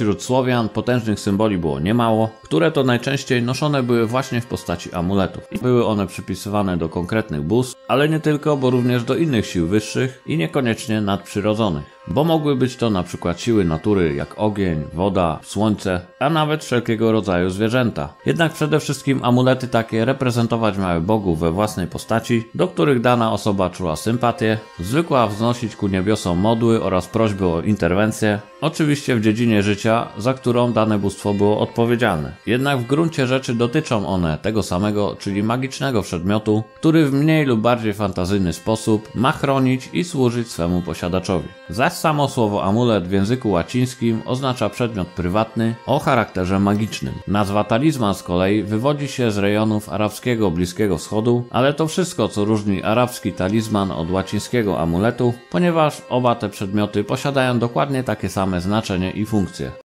wśród Słowian potężnych symboli było niemało, które to najczęściej noszone były właśnie w postaci amuletów. Były one przypisywane do konkretnych bóstw, ale nie tylko, bo również do innych sił wyższych i niekoniecznie nadprzyrodzonych bo mogły być to na przykład siły natury jak ogień, woda, słońce, a nawet wszelkiego rodzaju zwierzęta. Jednak przede wszystkim amulety takie reprezentować miały bogów we własnej postaci, do których dana osoba czuła sympatię, zwykła wznosić ku niebiosom modły oraz prośby o interwencję, oczywiście w dziedzinie życia, za którą dane bóstwo było odpowiedzialne. Jednak w gruncie rzeczy dotyczą one tego samego, czyli magicznego przedmiotu, który w mniej lub bardziej fantazyjny sposób ma chronić i służyć swemu posiadaczowi. Zaś samo słowo amulet w języku łacińskim oznacza przedmiot prywatny o charakterze magicznym. Nazwa talizman z kolei wywodzi się z rejonów arabskiego Bliskiego Wschodu, ale to wszystko co różni arabski talizman od łacińskiego amuletu, ponieważ oba te przedmioty posiadają dokładnie takie same znaczenie i funkcje.